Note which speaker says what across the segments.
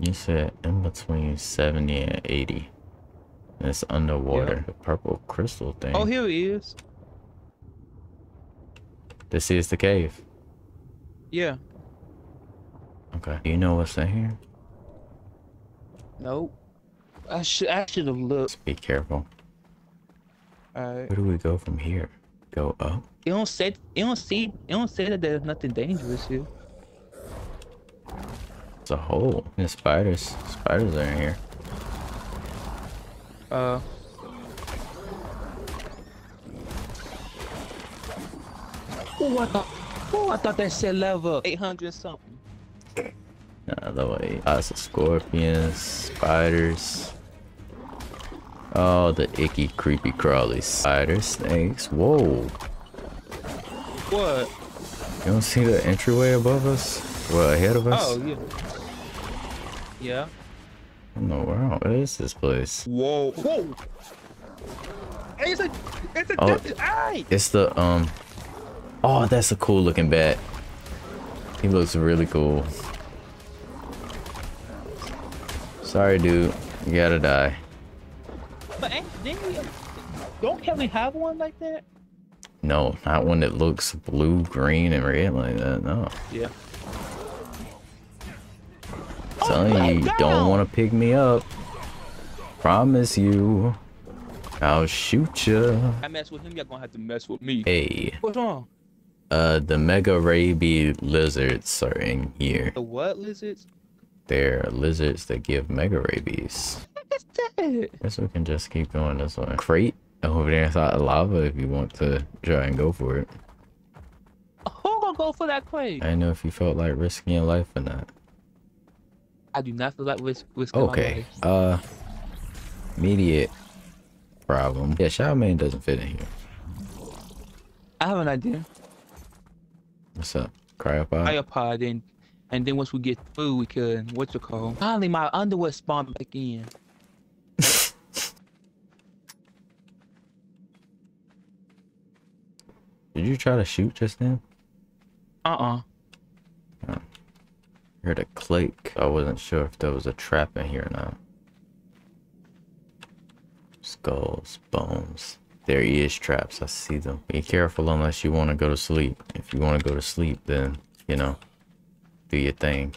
Speaker 1: You said in between 70 and 80. And it's underwater.
Speaker 2: Yeah.
Speaker 1: The purple crystal thing.
Speaker 2: Oh, here he is.
Speaker 1: This is the cave.
Speaker 2: Yeah.
Speaker 1: Okay. Do you know what's in here?
Speaker 2: Nope. I should I should have looked.
Speaker 1: Just be careful.
Speaker 2: Alright.
Speaker 1: Where do we go from here? Go up?
Speaker 2: It don't say it don't see it don't say that there's nothing dangerous here.
Speaker 1: It's a hole. There's spiders. Spiders are in here.
Speaker 2: Uh Oh, I thought, oh, I thought that said level 800 something.
Speaker 1: Another way. Lots of scorpions, spiders. Oh, the icky, creepy, crawly spiders, snakes. Whoa.
Speaker 2: What?
Speaker 1: You don't see the entryway above us? Well, ahead of us?
Speaker 2: Oh, yeah. Yeah.
Speaker 1: In the world, what is this place?
Speaker 2: Whoa. Whoa. It's a, it's a,
Speaker 1: Oh.
Speaker 2: Hey!
Speaker 1: It's the, um... Oh, that's a cool looking bat. He looks really cool. Sorry, dude. You gotta die.
Speaker 2: But didn't we, don't Kelly have one like that?
Speaker 1: No, not one that looks blue, green, and red like that. No.
Speaker 2: Yeah.
Speaker 1: Telling you, you don't want to pick me up. Promise you. I'll shoot you.
Speaker 2: I mess with him, you're gonna have to mess with me.
Speaker 1: Hey,
Speaker 2: What's wrong?
Speaker 1: uh, the Mega Raby lizards are in here.
Speaker 2: The what lizards?
Speaker 1: They're lizards that give Mega Rabies.
Speaker 2: What's that?
Speaker 1: Guess we can just keep going this way. Crate over there inside the lava if you want to try and go for it.
Speaker 2: Who gonna go for that crate?
Speaker 1: I know if you felt like risking your life or not.
Speaker 2: I do not feel like risking my
Speaker 1: Okay, uh, immediate problem. Yeah, Charlemagne doesn't fit in here.
Speaker 2: I have an idea.
Speaker 1: What's up? Cryopod?
Speaker 2: Cryopod and and then once we get through we can what's it called? Finally my underwear spawned back in.
Speaker 1: Did you try to shoot just then?
Speaker 2: Uh-uh.
Speaker 1: Heard a click. I wasn't sure if there was a trap in here or not. Skulls, bones. There is traps. I see them. Be careful unless you want to go to sleep. If you want to go to sleep, then, you know, do your thing.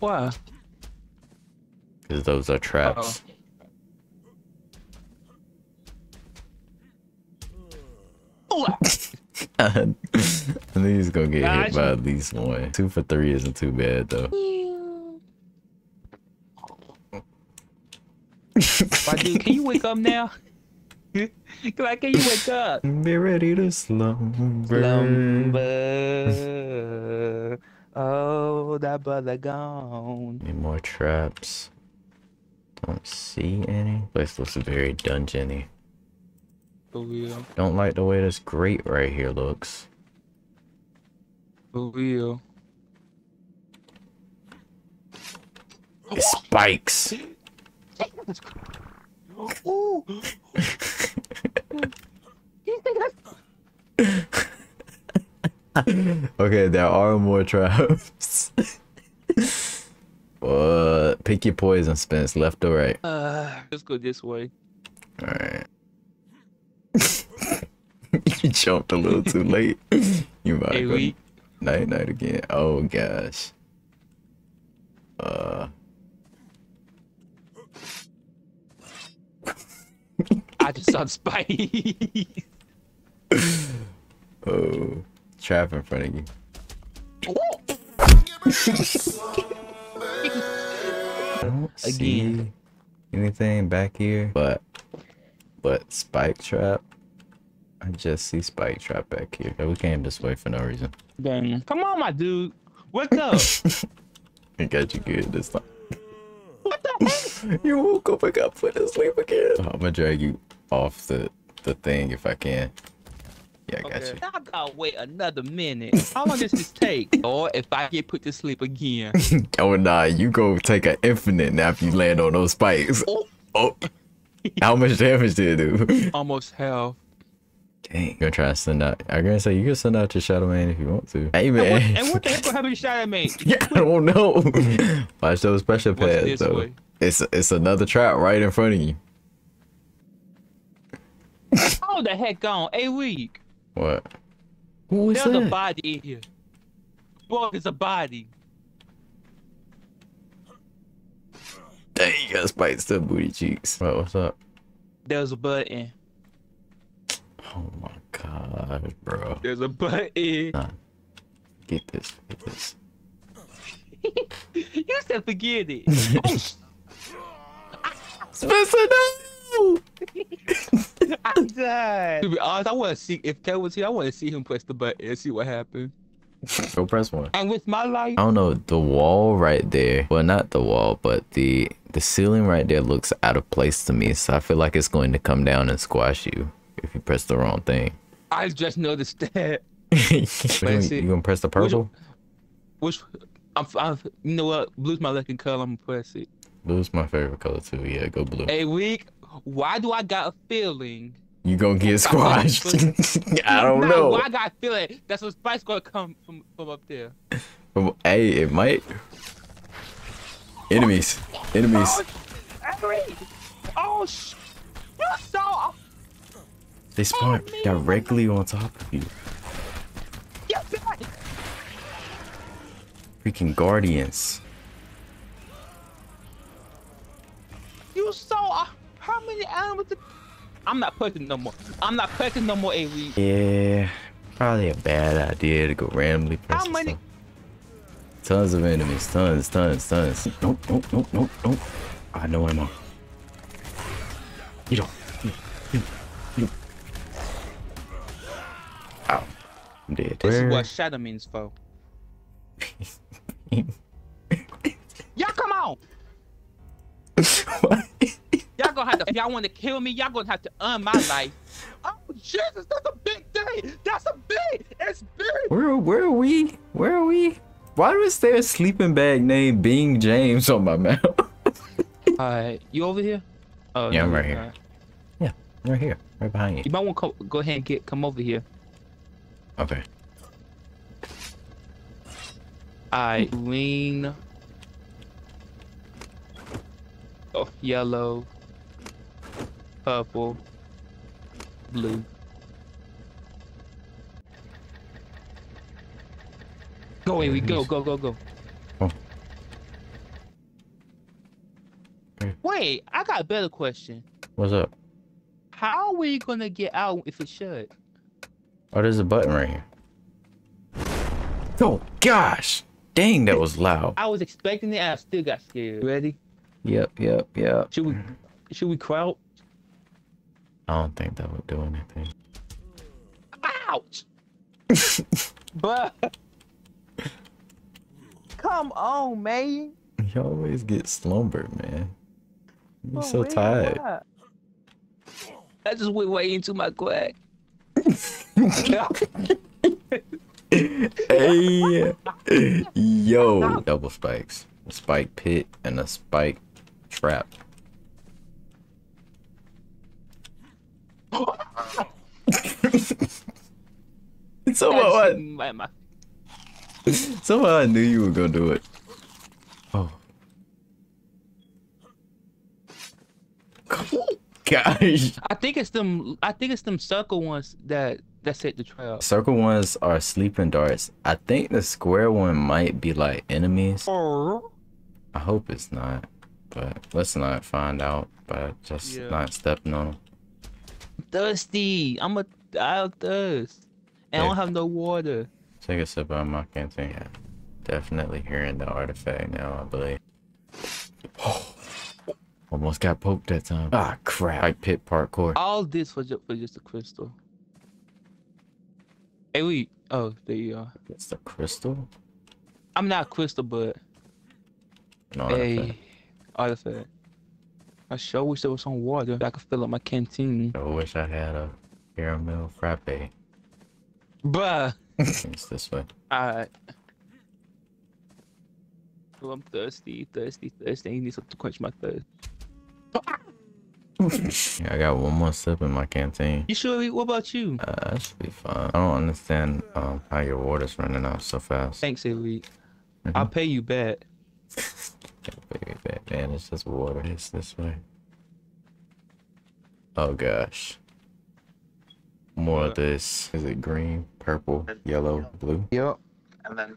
Speaker 2: Why?
Speaker 1: Because those are traps.
Speaker 2: Oh,
Speaker 1: I think he's gonna get hit by at least one. Two for three isn't too bad though.
Speaker 2: my dude, can you wake up now? Come on, can you wake up?
Speaker 1: Be ready to slumber.
Speaker 2: Lumber. Oh, that brother gone.
Speaker 1: Need more traps. Don't see any. Place looks very dungeony.
Speaker 2: For real.
Speaker 1: Don't like the way this grate right here looks.
Speaker 2: For real.
Speaker 1: It spikes.
Speaker 2: Ooh. You think that's
Speaker 1: Okay, there are more traps. What? Pick your poison, Spence. Left or right?
Speaker 2: Uh, let's go this way.
Speaker 1: Alright. You jumped a little too late. You might
Speaker 2: Hey,
Speaker 1: go night night again. Oh gosh. Uh
Speaker 2: I just saw spike.
Speaker 1: oh trap in front of you. I don't see
Speaker 2: Again.
Speaker 1: anything back here, but but spike trap. I just see spike trap back here. We came this way for no reason.
Speaker 2: Dang. Come on, my dude. Wake up.
Speaker 1: I got you good this time.
Speaker 2: what the heck?
Speaker 1: You woke up and got put to sleep again. Oh, I'm gonna drag you off the the thing if I can. Yeah, I got
Speaker 2: Okay.
Speaker 1: you.
Speaker 2: I gotta wait another minute. How long does this take? Or if I get put to sleep again.
Speaker 1: Oh nah, you go take an infinite nap. You land on those spikes.
Speaker 2: Oh,
Speaker 1: Oh, how much damage did it do?
Speaker 2: almost half.
Speaker 1: Dang. Gonna try to send out. I'm gonna say you can send out your Shadowmane if you want to. Hey
Speaker 2: And what,
Speaker 1: man.
Speaker 2: and what the heck happened to Shadowmane?
Speaker 1: yeah, I don't know. Watch those special
Speaker 2: What's
Speaker 1: pads
Speaker 2: this
Speaker 1: though.
Speaker 2: way?
Speaker 1: It's it's another trap right in front of you.
Speaker 2: Oh, the heck gone. a week.
Speaker 1: What? Who is
Speaker 2: There's a body in here. Boy, there's a body.
Speaker 1: Dang, you got spikes to booty cheeks. What? What's up?
Speaker 2: There's a button.
Speaker 1: Oh my god, bro.
Speaker 2: There's a button.
Speaker 1: Get this. Get this.
Speaker 2: you said forget it. oh, sh-
Speaker 1: Spencer, no!
Speaker 2: I died. To be honest, I want to see if Kevin was here. I want to see him press the button and see what happened.
Speaker 1: Go press one.
Speaker 2: And with my life,
Speaker 1: I don't know the wall right there. Well, not the wall, but the the ceiling right there looks out of place to me. So I feel like it's going to come down and squash you if you press the wrong thing.
Speaker 2: I just noticed that.
Speaker 1: you,
Speaker 2: it.
Speaker 1: you gonna press the purple?
Speaker 2: Which, I'm, I'm, you know what? Blue's my lucky color. I'm gonna press it.
Speaker 1: Blue's my favorite color too. Yeah, go blue.
Speaker 2: Hey, week. Why do I got a feeling?
Speaker 1: You gonna get squashed? I don't
Speaker 2: Nah,
Speaker 1: know.
Speaker 2: Why I got a feeling that's what Spice gonna come from from up there.
Speaker 1: Hey, it might. Enemies. Enemies.
Speaker 2: Oh, Henry! Oh, sh- you saw?
Speaker 1: They spawn directly on top of you. Freaking guardians.
Speaker 2: You saw? Uh, how many animals? I'm not pressing no more. I'm not pressing no more. A week.
Speaker 1: Yeah, probably a bad idea to go randomly press.
Speaker 2: How many-
Speaker 1: stuff. Tons of enemies, tons, tons, tons. Nope, nope, nope, nope, nope. I know I'm on. You don't. I'm dead.
Speaker 2: This
Speaker 1: Where-
Speaker 2: is what shadow means for. Y'all come on.
Speaker 1: What?
Speaker 2: Y'all gonna have to. If y'all want to kill me, y'all gonna have to earn my life. Oh Jesus, that's a big thing. That's a big. It's big.
Speaker 1: Where where are we? Where are we? Why was there a sleeping bag named Bing James on my map?
Speaker 2: Alright, uh, you over here? Oh,
Speaker 1: Yeah, I'm right here.
Speaker 2: not.
Speaker 1: yeah, right here, right behind you.
Speaker 2: You might want to co- go ahead and get come over here.
Speaker 1: Okay.
Speaker 2: I green. Oh, yellow. Purple. Blue. Go away, we go, go, go, go.
Speaker 1: Oh.
Speaker 2: Wait, I got a better question.
Speaker 1: What's up?
Speaker 2: How are we gonna get out if it shut?
Speaker 1: Oh, there's a button right here. Oh gosh! Dang, that was loud.
Speaker 2: I was expecting it, and I still got scared. Ready?
Speaker 1: Yep, yep, yep.
Speaker 2: Should we? Should we crouch?
Speaker 1: I don't think that would do anything.
Speaker 2: Ouch! Bruh. Come on, man.
Speaker 1: You always get slumbered, man. You're
Speaker 2: Oh,
Speaker 1: so
Speaker 2: wait,
Speaker 1: tired.
Speaker 2: why? I just went way into my crack.
Speaker 1: hey, yo, double spikes, a spike pit and a spike trap. somehow, I, somehow I knew you were gonna do it. Oh, gosh.
Speaker 2: I think it's them. I think it's them circle ones that that set the trap.
Speaker 1: Circle ones are sleeping darts. I think the square one might be like enemies. I hope it's not, but let's not find out by just
Speaker 2: Yeah.
Speaker 1: not stepping on them.
Speaker 2: Thirsty. I'm a I'll thirst, and I
Speaker 1: Yeah.
Speaker 2: don't have no water.
Speaker 1: Take a sip out of my canteen. Yeah, definitely hearing the artifact now, I believe. Almost got poked that time. Ah, crap. I pit parkour.
Speaker 2: All this for just for just a crystal. Hey, wait. Oh, there you are.
Speaker 1: It's the crystal?
Speaker 2: I'm not crystal, but
Speaker 1: An artifact.
Speaker 2: hey, artifact. I sure wish there was some water. I could fill up my canteen.
Speaker 1: I wish I had a caramel frappe.
Speaker 2: Bruh.
Speaker 1: it's this way.
Speaker 2: Alright. Oh, I'm thirsty, thirsty, thirsty. I need something to quench my thirst.
Speaker 1: I got one more sip in my canteen.
Speaker 2: You sure? What about you?
Speaker 1: Uh, that should be fine. I don't understand um, how your water's running out so fast.
Speaker 2: Thanks, Elite.
Speaker 1: Mhm.
Speaker 2: I'll pay you back.
Speaker 1: Baby, man, it's just water. It's this way. Oh gosh. More of this. Is it green, purple, yellow, blue?
Speaker 2: Yep. And then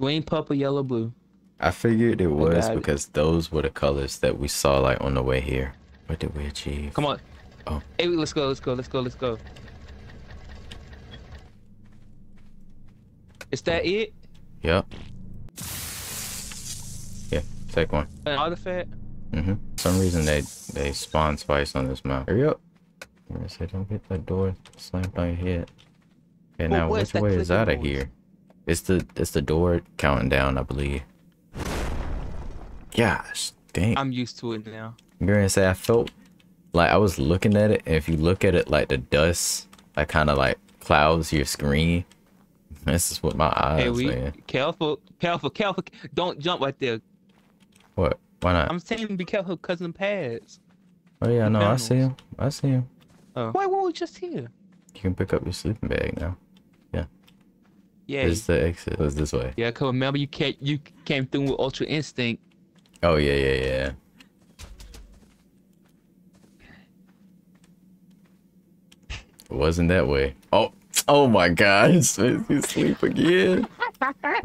Speaker 2: green, purple, yellow, blue.
Speaker 1: I figured it was
Speaker 2: got it.
Speaker 1: because those were the colors that we saw like on the way here. What did we achieve?
Speaker 2: Come on.
Speaker 1: Oh.
Speaker 2: Hey, let's go. Let's go. Let's go. Let's go. Is that it?
Speaker 1: Yep. Yeah, take one.
Speaker 2: An artifact?
Speaker 1: Mm-hmm. some reason they they spawn twice on this map. Hurry up. I'm gonna say don't get that door slammed on your head. Okay, now which way is out of here? It's the it's the door counting down, I believe. Gosh, dang.
Speaker 2: I'm used to it now.
Speaker 1: I'm gonna say I felt like I was looking at it, and if you look at it like the dust, like kind of like clouds your screen. This is what my eyes,
Speaker 2: hey, we
Speaker 1: man.
Speaker 2: careful, careful, careful. Don't jump right there.
Speaker 1: What? Why not?
Speaker 2: I'm saying be careful, cousin pads.
Speaker 1: oh yeah, no, I see
Speaker 2: panels.
Speaker 1: him. I see him.
Speaker 2: Oh. Wait, what was just here?
Speaker 1: You can pick up your sleeping bag now.
Speaker 2: Yeah.
Speaker 1: This is the exit. It was this way.
Speaker 2: Yeah, cause remember you came you came through with Ultra Instinct.
Speaker 1: Oh yeah, yeah, yeah. It wasn't that way. Oh, oh my gosh! You sleep again.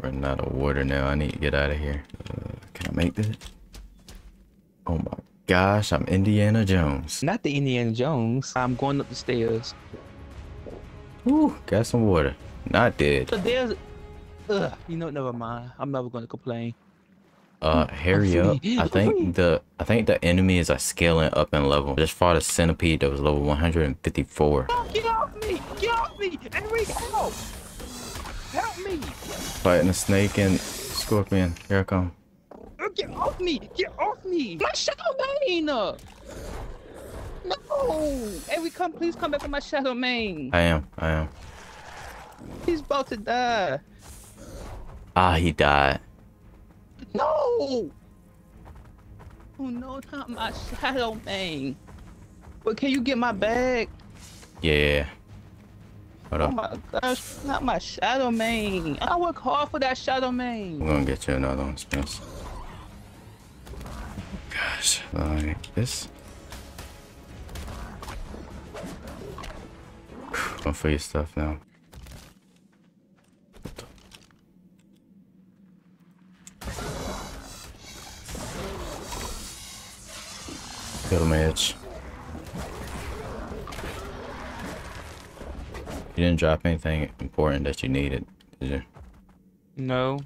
Speaker 1: Running out of water now. I need to get out of here. Uh, can I make this? Oh my gosh! I'm Indiana Jones.
Speaker 2: Not the Indiana Jones. I'm going up the stairs.
Speaker 1: Ooh, Got some water. Not dead.
Speaker 2: So there's Ugh, you know, never mind. I'm never gonna complain.
Speaker 1: Uh, hurry up. I think the I think the enemies are scaling up in level. Just fought a centipede that was level 154.
Speaker 2: Oh, get off me! Get off me! Enrique, help! Help me!
Speaker 1: Fighting a snake and scorpion. Here I come.
Speaker 2: Uh, Get off me! Get off me! My shadow mane! No! Every come, please come back with my shadow mane.
Speaker 1: I am. I am.
Speaker 2: He's about to die.
Speaker 1: Ah, he died.
Speaker 2: No! Oh no, not my shadow mane. But can you get my bag?
Speaker 1: Yeah. Hold
Speaker 2: Oh
Speaker 1: up.
Speaker 2: my gosh, not my shadow mane. I work hard for that shadow mane.
Speaker 1: We're gonna get you another one, Spence. Gosh. Like this. Go for your stuff now. Kill him, You didn't drop anything important that you needed, did you?
Speaker 2: No.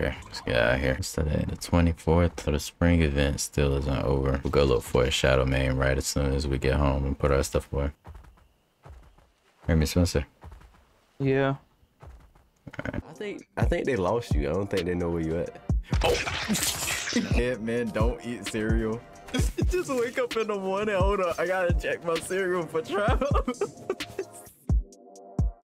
Speaker 1: Okay, let's get out of here. It's today, the 24th, so the spring event still isn't over. We'll go look for a Shadowmane right as soon as we get home and put our stuff away. Hear me, Spencer?
Speaker 2: Yeah.
Speaker 3: I think I think they lost you. I don't think they know where you at. Oh!
Speaker 1: Yeah, man, don't eat cereal. Just wake up in the morning. Hold up, I gotta check my cereal for travel.